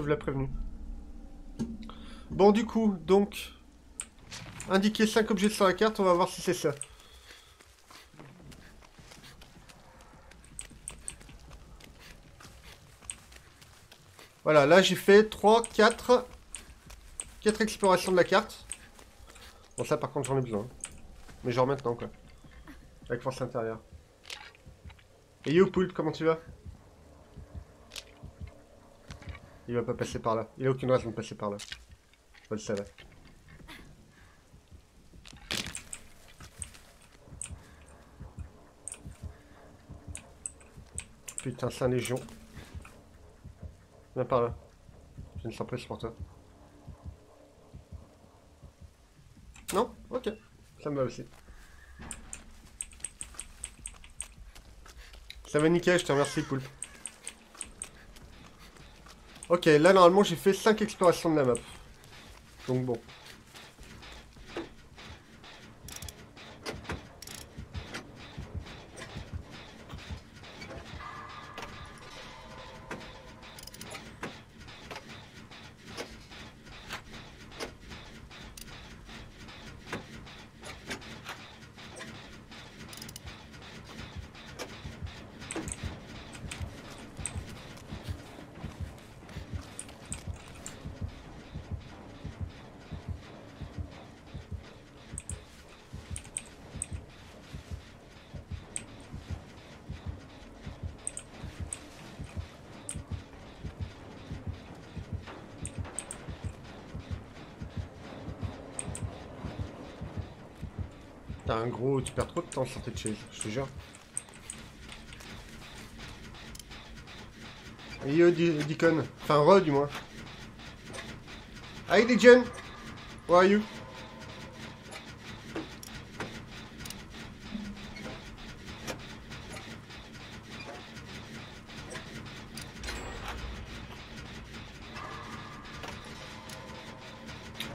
Vous l'ai prévenu. Bon, du coup, donc... Indiquer 5 objets sur la carte, on va voir si c'est ça. Voilà, là j'ai fait 3, 4... 4 explorations de la carte. Bon, ça par contre j'en ai besoin. Mais genre maintenant, quoi. Avec force intérieure. Et yo, Poulpe, comment tu vas? Il va pas passer par là. Il a aucune raison de passer par là. Je le savais. Putain, c'est un légion. Viens par là. J'ai une surprise pour toi. Non Ok. Ça me va aussi. Ça va nickel, je te remercie, Poulpe. Ok, là, normalement, j'ai fait 5 explorations de la map. Donc bon. T'as un gros... Tu perds trop de temps sur tes chaise, je te jure. Et yo, Deacon. Enfin, Ro, du moins. Hi, Legion Where are you?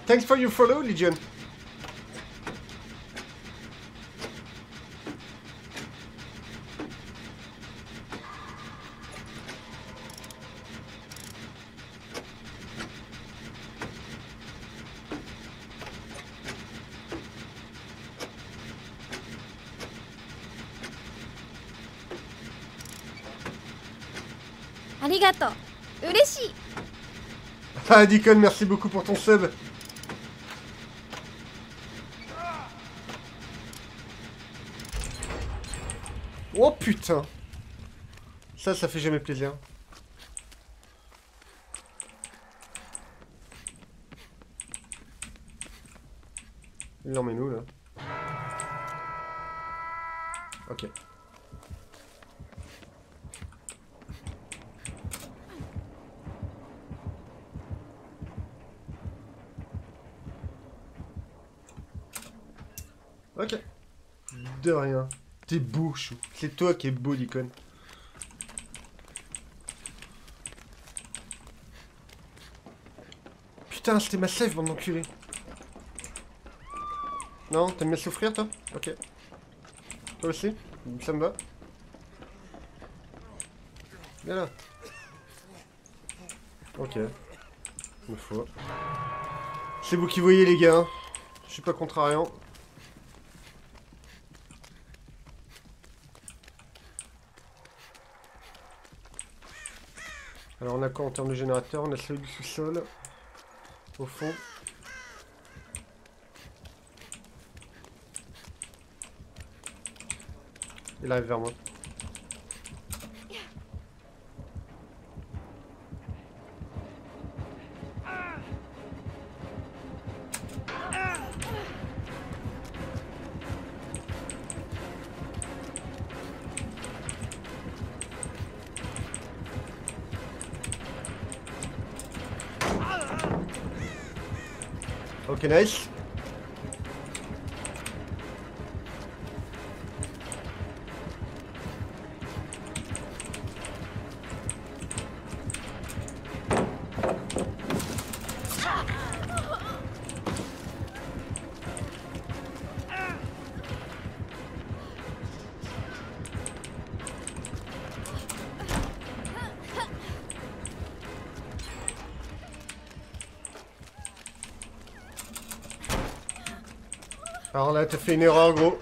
Thanks for your follow, Legion. Ah, Deacon, merci beaucoup pour ton sub. Oh putain. Ça, ça fait jamais plaisir. Il emmène où là? Ok. Ok. De rien. T'es beau, chou. C'est toi qui es beau, l'icône. Putain, c'était ma save, mon enculé. Non, t'aimes bien souffrir, toi? Ok. Toi aussi? Ça me va. Viens là. Ok. Il faut. C'est vous qui voyez, les gars. Je suis pas contrariant. Alors on a quoi en termes de générateur? On a celui du sous-sol. Au fond. Il arrive vers moi. Ok, nice. Alors là, t'as fait une erreur, gros.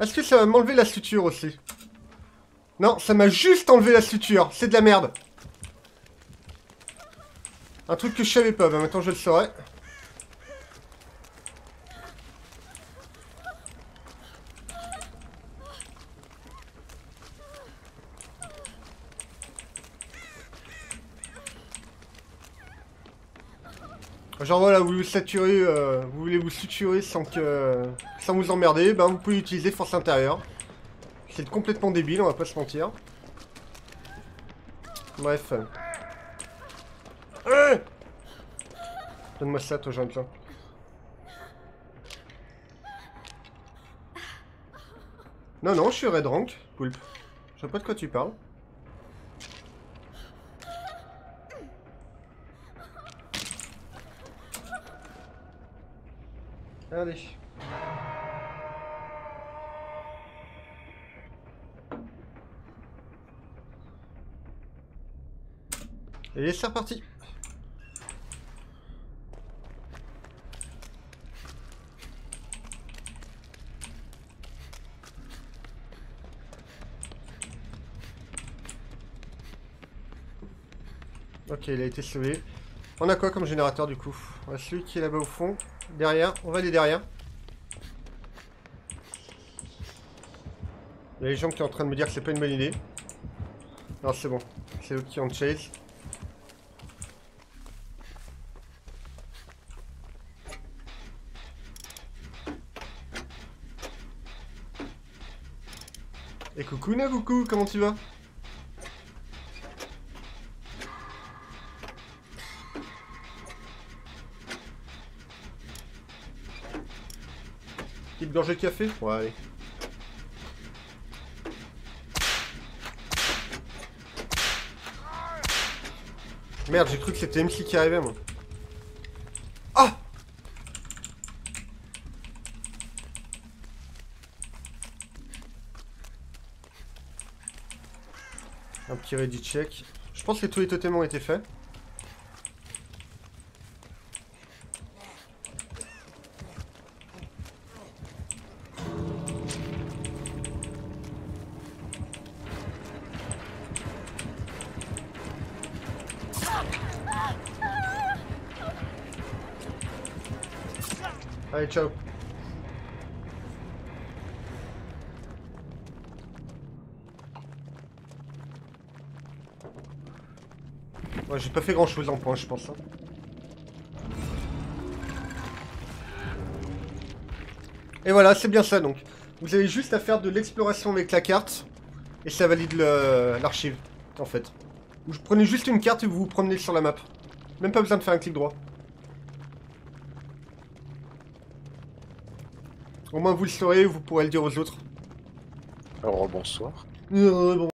Est-ce que ça va m'enlever la suture aussi Non, ça m'a juste enlevé la suture. C'est de la merde. Un truc que je savais pas, bah maintenant je le saurais. Genre voilà, vous vous saturez, euh, vous voulez vous suturer sans que, sans vous emmerder, ben vous pouvez utiliser force intérieure. C'est complètement débile, on va pas se mentir. Bref. Euh. Donne-moi ça, toi, Jean-Claude. Non, non, je suis Red Rank, Poulpe. Je sais pas de quoi tu parles. Allez. Et c'est reparti. Ok, il a été sauvé. On a quoi comme générateur du coup? On a celui qui est là-bas au fond. Derrière, on va aller derrière. Il y a les gens qui sont en train de me dire que c'est pas une bonne idée. Non, c'est bon. C'est eux qui ont chase. Et coucou coucou, comment tu vas? Petite gorgée de café Ouais. Merde, j'ai cru que c'était MC qui arrivait, moi. Ah Un petit ready check. Je pense que tous les totems ont été faits. Allez, ciao. J'ai pas fait grand chose en point, je pense. Hein. Et voilà, c'est bien ça donc. Vous avez juste à faire de l'exploration avec la carte. Et ça valide l'archive, en fait. Vous prenez juste une carte et vous vous promenez sur la map. Même pas besoin de faire un clic droit. Au moins vous le saurez, vous pourrez le dire aux autres. Alors bonsoir. Euh, bon.